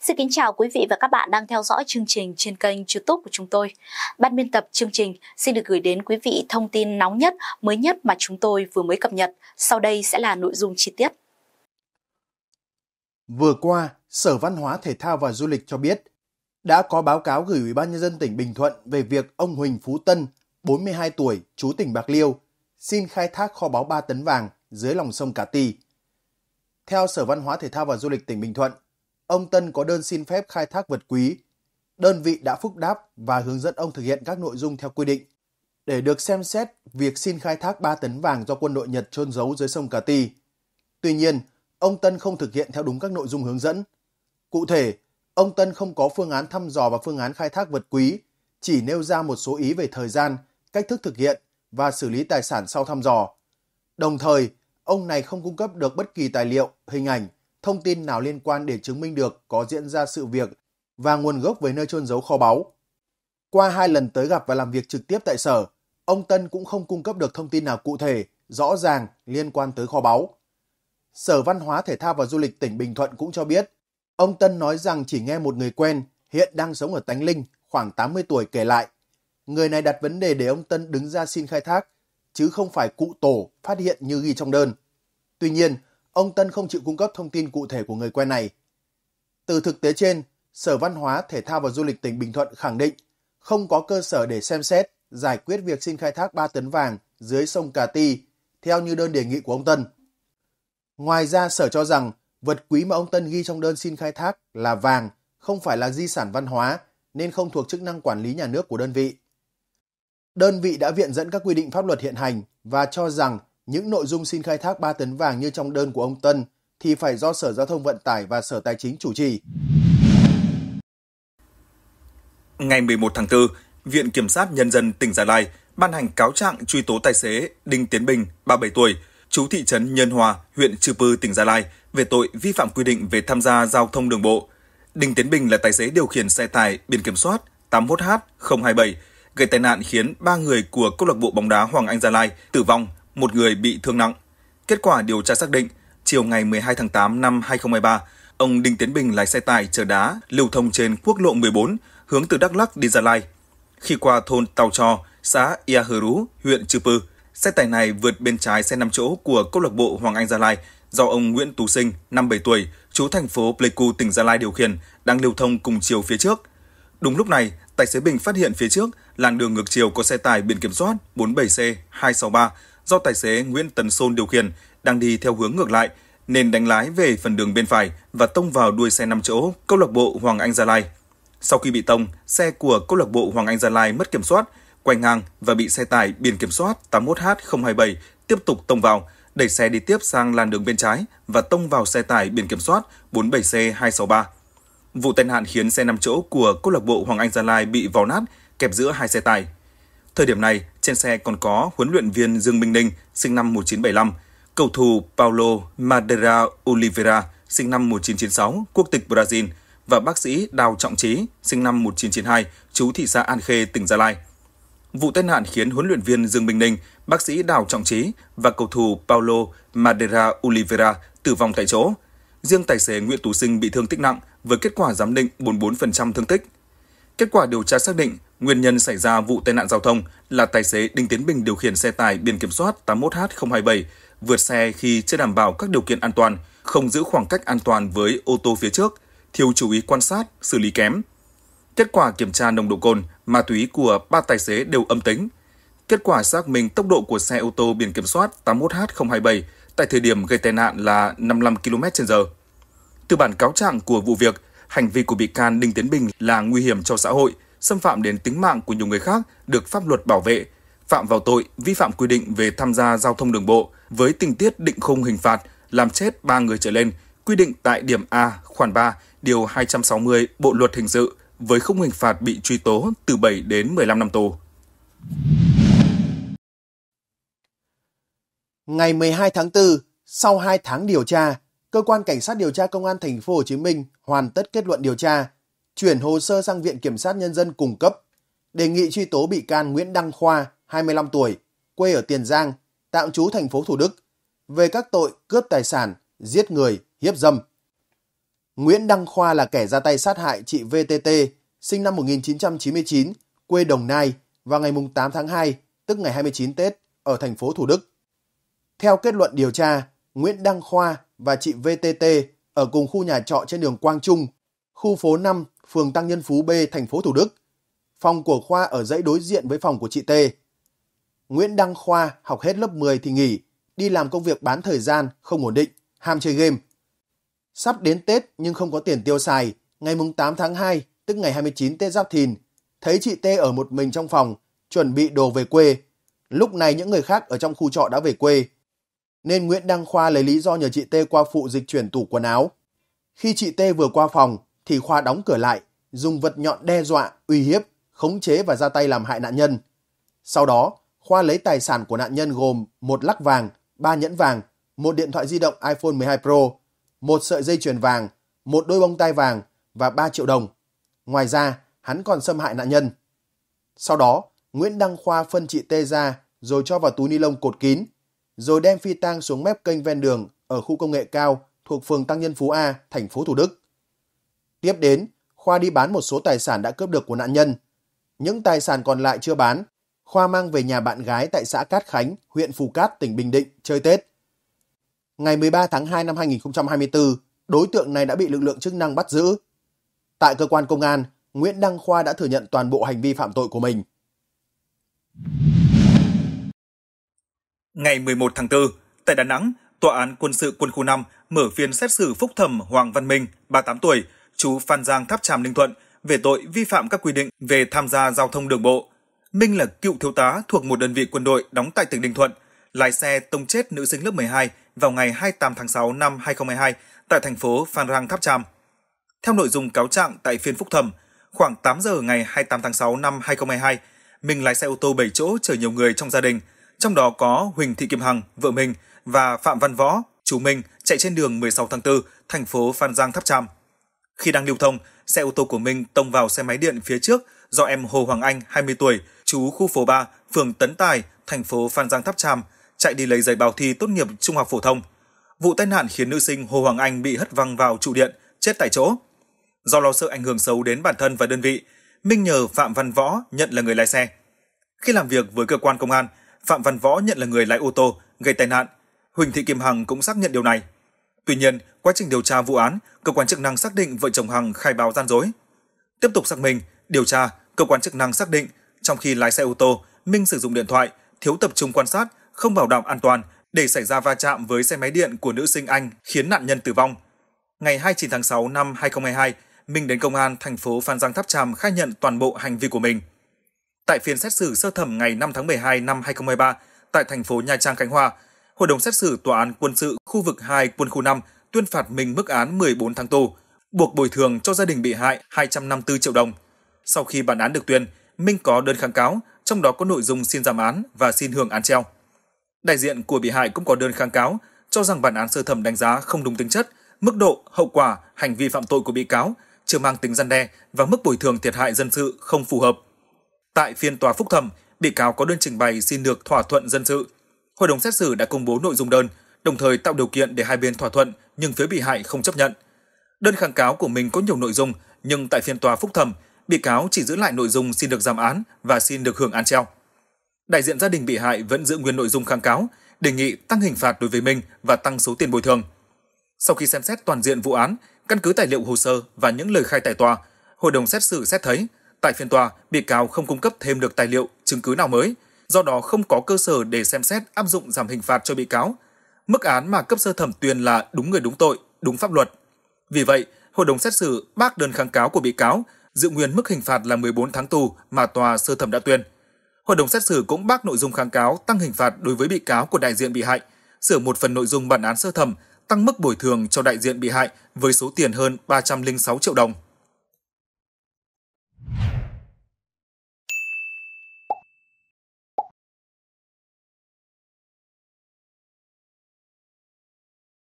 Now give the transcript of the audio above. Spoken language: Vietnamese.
Xin kính chào quý vị và các bạn đang theo dõi chương trình trên kênh YouTube của chúng tôi. Ban biên tập chương trình xin được gửi đến quý vị thông tin nóng nhất, mới nhất mà chúng tôi vừa mới cập nhật. Sau đây sẽ là nội dung chi tiết. Vừa qua, Sở Văn hóa Thể thao và Du lịch cho biết đã có báo cáo gửi Ủy ban nhân dân tỉnh Bình Thuận về việc ông Huỳnh Phú Tân, 42 tuổi, chú tỉnh Bạc Liêu, xin khai thác kho báu 3 tấn vàng dưới lòng sông Cà Ti. Theo Sở Văn hóa Thể thao và Du lịch tỉnh Bình Thuận, ông Tân có đơn xin phép khai thác vật quý. Đơn vị đã phúc đáp và hướng dẫn ông thực hiện các nội dung theo quy định. Để được xem xét việc xin khai thác 3 tấn vàng do quân đội Nhật trôn giấu dưới sông Cà Ti. Tuy nhiên, ông Tân không thực hiện theo đúng các nội dung hướng dẫn. Cụ thể, ông Tân không có phương án thăm dò và phương án khai thác vật quý, chỉ nêu ra một số ý về thời gian, cách thức thực hiện và xử lý tài sản sau thăm dò. Đồng thời, ông này không cung cấp được bất kỳ tài liệu, hình ảnh, thông tin nào liên quan để chứng minh được có diễn ra sự việc và nguồn gốc với nơi trôn giấu kho báu. Qua hai lần tới gặp và làm việc trực tiếp tại sở, ông Tân cũng không cung cấp được thông tin nào cụ thể, rõ ràng liên quan tới kho báu. Sở Văn hóa Thể thao và Du lịch tỉnh Bình Thuận cũng cho biết, ông Tân nói rằng chỉ nghe một người quen hiện đang sống ở Tánh Linh, khoảng 80 tuổi kể lại. Người này đặt vấn đề để ông Tân đứng ra xin khai thác, chứ không phải cụ tổ phát hiện như ghi trong đơn. Tuy nhiên, ông Tân không chịu cung cấp thông tin cụ thể của người quen này. Từ thực tế trên, Sở Văn hóa, Thể thao và Du lịch tỉnh Bình Thuận khẳng định không có cơ sở để xem xét, giải quyết việc xin khai thác 3 tấn vàng dưới sông Cà Ti theo như đơn đề nghị của ông Tân. Ngoài ra, Sở cho rằng vật quý mà ông Tân ghi trong đơn xin khai thác là vàng, không phải là di sản văn hóa nên không thuộc chức năng quản lý nhà nước của đơn vị. Đơn vị đã viện dẫn các quy định pháp luật hiện hành và cho rằng những nội dung xin khai thác 3 tấn vàng như trong đơn của ông Tân thì phải do Sở Giao thông Vận tải và Sở Tài chính chủ trì. Ngày 11 tháng 4, Viện Kiểm sát Nhân dân tỉnh Gia Lai ban hành cáo trạng truy tố tài xế Đinh Tiến Bình, 37 tuổi, chú thị trấn Nhân Hòa, huyện Chư Pư, tỉnh Gia Lai về tội vi phạm quy định về tham gia giao thông đường bộ. Đinh Tiến Bình là tài xế điều khiển xe tải biển kiểm soát 81H027 gây tai nạn khiến ba người của câu lạc bộ bóng đá Hoàng Anh Gia Lai tử vong một người bị thương nặng. Kết quả điều tra xác định, chiều ngày 12 tháng 8 năm 2023, ông Đinh Tiến Bình lái xe tải chở đá lưu thông trên quốc lộ 14 hướng từ Đắk Lắk đi Gia Lai. Khi qua thôn Tàu Cho, xã Ia Hờ Rú, huyện Chư Pư, xe tải này vượt bên trái xe 5 chỗ của câu lạc bộ Hoàng Anh Gia Lai do ông Nguyễn Tú Sinh, 57 tuổi, chú thành phố Pleiku, tỉnh Gia Lai điều khiển, đang lưu thông cùng chiều phía trước. Đúng lúc này, tài xế Bình phát hiện phía trước làn đường ngược chiều có xe tải biển kiểm soát 47C263 do tài xế Nguyễn Tấn Sôn điều khiển đang đi theo hướng ngược lại nên đánh lái về phần đường bên phải và tông vào đuôi xe 5 chỗ câu lạc bộ Hoàng Anh Gia Lai. Sau khi bị tông, xe của câu lạc bộ Hoàng Anh Gia Lai mất kiểm soát, quay ngang và bị xe tải biển kiểm soát 81H027 tiếp tục tông vào, đẩy xe đi tiếp sang làn đường bên trái và tông vào xe tải biển kiểm soát 47C263. Vụ tai nạn khiến xe 5 chỗ của câu lạc bộ Hoàng Anh Gia Lai bị vò nát, kẹp giữa hai xe tải. Thời điểm này, trên xe còn có huấn luyện viên Dương Minh Ninh, sinh năm 1975, cầu thủ Paulo Madeira Oliveira, sinh năm 1996, quốc tịch Brazil, và bác sĩ Đào Trọng Trí, sinh năm 1992, chú thị xã An Khê, tỉnh Gia Lai. Vụ tai nạn khiến huấn luyện viên Dương Minh Ninh, bác sĩ Đào Trọng Trí và cầu thủ Paulo Madeira Oliveira tử vong tại chỗ. Riêng tài xế Nguyễn Tú Sinh bị thương tích nặng với kết quả giám định 44% thương tích. Kết quả điều tra xác định Nguyên nhân xảy ra vụ tai nạn giao thông là tài xế Đinh Tiến Bình điều khiển xe tải biển kiểm soát 81H027 vượt xe khi chưa đảm bảo các điều kiện an toàn, không giữ khoảng cách an toàn với ô tô phía trước, thiếu chú ý quan sát, xử lý kém. Kết quả kiểm tra nồng độ cồn, ma túy của ba tài xế đều âm tính. Kết quả xác minh tốc độ của xe ô tô biển kiểm soát 81H027 tại thời điểm gây tai nạn là 55 km/h. Từ bản cáo trạng của vụ việc, hành vi của bị can Đinh Tiến Bình là nguy hiểm cho xã hội – xâm phạm đến tính mạng của nhiều người khác được pháp luật bảo vệ, phạm vào tội vi phạm quy định về tham gia giao thông đường bộ với tình tiết định khung hình phạt làm chết 3 người trở lên, quy định tại điểm A khoản 3 điều 260 Bộ luật hình sự với khung hình phạt bị truy tố từ 7 đến 15 năm tù. Ngày 12 tháng 4, sau 2 tháng điều tra, cơ quan cảnh sát điều tra công an thành phố Hồ Chí Minh hoàn tất kết luận điều tra, chuyển hồ sơ sang Viện Kiểm sát Nhân dân cung cấp, đề nghị truy tố bị can Nguyễn Đăng Khoa, 25 tuổi, quê ở Tiền Giang, tạm trú thành phố Thủ Đức, về các tội cướp tài sản, giết người, hiếp dâm. Nguyễn Đăng Khoa là kẻ ra tay sát hại chị VTT, sinh năm 1999, quê Đồng Nai, vào ngày 8 tháng 2, tức ngày 29 Tết, ở thành phố Thủ Đức. Theo kết luận điều tra, Nguyễn Đăng Khoa và chị VTT ở cùng khu nhà trọ trên đường Quang Trung, khu phố 5, phường Tăng Nhân Phú B, thành phố Thủ Đức. Phòng của Khoa ở dãy đối diện với phòng của chị T. Nguyễn Đăng Khoa học hết lớp 10 thì nghỉ, đi làm công việc bán thời gian, không ổn định, ham chơi game. Sắp đến Tết nhưng không có tiền tiêu xài, ngày 8 tháng 2, tức ngày 29 Tết Giáp Thìn, thấy chị T ở một mình trong phòng, chuẩn bị đồ về quê. Lúc này những người khác ở trong khu trọ đã về quê. Nên Nguyễn Đăng Khoa lấy lý do nhờ chị T qua phụ dịch chuyển tủ quần áo. Khi chị T vừa qua phòng, thì Khoa đóng cửa lại, dùng vật nhọn đe dọa, uy hiếp, khống chế và ra tay làm hại nạn nhân. Sau đó, Khoa lấy tài sản của nạn nhân gồm một lắc vàng, ba nhẫn vàng, một điện thoại di động iPhone 12 Pro, một sợi dây chuyền vàng, một đôi bông tai vàng và 3 triệu đồng. Ngoài ra, hắn còn xâm hại nạn nhân. Sau đó, Nguyễn Đăng Khoa phân chị Tê ra rồi cho vào túi ni lông cột kín, rồi đem phi tang xuống mép kênh ven đường ở khu công nghệ cao thuộc phường Tăng Nhân Phú A, thành phố Thủ Đức. Tiếp đến, Khoa đi bán một số tài sản đã cướp được của nạn nhân. Những tài sản còn lại chưa bán, Khoa mang về nhà bạn gái tại xã Cát Khánh, huyện Phù Cát, tỉnh Bình Định chơi Tết. Ngày 13 tháng 2 năm 2024, đối tượng này đã bị lực lượng chức năng bắt giữ. Tại cơ quan công an, Nguyễn Đăng Khoa đã thừa nhận toàn bộ hành vi phạm tội của mình. Ngày 11 tháng 4, tại Đà Nẵng, Tòa án Quân sự Quân khu 5 mở phiên xét xử phúc thẩm Hoàng Văn Minh, 38 tuổi, chú Phan Giang Tháp Tràm Ninh Thuận về tội vi phạm các quy định về tham gia giao thông đường bộ. Minh là cựu thiếu tá thuộc một đơn vị quân đội đóng tại tỉnh Ninh Thuận, lái xe tông chết nữ sinh lớp 12 vào ngày 28 tháng 6 năm 2022 tại thành phố Phan Rang Tháp Tràm. Theo nội dung cáo trạng tại phiên phúc thẩm, khoảng 8 giờ ngày 28 tháng 6 năm 2022, Minh lái xe ô tô 7 chỗ chở nhiều người trong gia đình, trong đó có Huỳnh Thị Kim Hằng, vợ mình và Phạm Văn Võ, chú Minh chạy trên đường 16 tháng 4, thành phố Phan Giang Tháp Tràm. Khi đang lưu thông, xe ô tô của Minh tông vào xe máy điện phía trước do em Hồ Hoàng Anh, 20 tuổi, chú khu phố 3, phường Tấn Tài, thành phố Phan Giang Tháp Tràm, chạy đi lấy giấy báo thi tốt nghiệp trung học phổ thông. Vụ tai nạn khiến nữ sinh Hồ Hoàng Anh bị hất văng vào trụ điện, chết tại chỗ. Do lo sợ ảnh hưởng xấu đến bản thân và đơn vị, Minh nhờ Phạm Văn Võ nhận là người lái xe. Khi làm việc với cơ quan công an, Phạm Văn Võ nhận là người lái ô tô gây tai nạn. Huỳnh Thị Kim Hằng cũng xác nhận điều này. Tuy nhiên, quá trình điều tra vụ án, cơ quan chức năng xác định vợ chồng Hằng khai báo gian dối. Tiếp tục xác minh, điều tra, cơ quan chức năng xác định trong khi lái xe ô tô, Minh sử dụng điện thoại, thiếu tập trung quan sát, không bảo đảm an toàn để xảy ra va chạm với xe máy điện của nữ sinh Anh khiến nạn nhân tử vong. Ngày 29 tháng 6 năm 2022, Minh đến công an thành phố Phan Giang Tháp Tràm khai nhận toàn bộ hành vi của mình. Tại phiên xét xử sơ thẩm ngày 5 tháng 12 năm 2023 tại thành phố Nha Trang Khánh Hòa, Hội đồng xét xử Tòa án quân sự khu vực 2 quân khu 5 tuyên phạt Minh mức án 14 tháng tù, buộc bồi thường cho gia đình bị hại 254 triệu đồng. Sau khi bản án được tuyên, Minh có đơn kháng cáo, trong đó có nội dung xin giảm án và xin hưởng án treo. Đại diện của bị hại cũng có đơn kháng cáo, cho rằng bản án sơ thẩm đánh giá không đúng tính chất, mức độ, hậu quả, hành vi phạm tội của bị cáo chưa mang tính răn đe và mức bồi thường thiệt hại dân sự không phù hợp. Tại phiên tòa phúc thẩm, bị cáo có đơn trình bày xin được thỏa thuận dân sự. Hội đồng xét xử đã công bố nội dung đơn, đồng thời tạo điều kiện để hai bên thỏa thuận nhưng phía bị hại không chấp nhận. Đơn kháng cáo của mình có nhiều nội dung nhưng tại phiên tòa phúc thẩm, bị cáo chỉ giữ lại nội dung xin được giảm án và xin được hưởng án treo. Đại diện gia đình bị hại vẫn giữ nguyên nội dung kháng cáo, đề nghị tăng hình phạt đối với mình và tăng số tiền bồi thường. Sau khi xem xét toàn diện vụ án, căn cứ tài liệu hồ sơ và những lời khai tại tòa, hội đồng xét xử xét thấy tại phiên tòa, bị cáo không cung cấp thêm được tài liệu, chứng cứ nào mới, do đó không có cơ sở để xem xét áp dụng giảm hình phạt cho bị cáo. Mức án mà cấp sơ thẩm tuyên là đúng người đúng tội, đúng pháp luật. Vì vậy, hội đồng xét xử bác đơn kháng cáo của bị cáo giữ nguyên mức hình phạt là 14 tháng tù mà tòa sơ thẩm đã tuyên. Hội đồng xét xử cũng bác nội dung kháng cáo tăng hình phạt đối với bị cáo của đại diện bị hại, sửa một phần nội dung bản án sơ thẩm, tăng mức bồi thường cho đại diện bị hại với số tiền hơn 306 triệu đồng.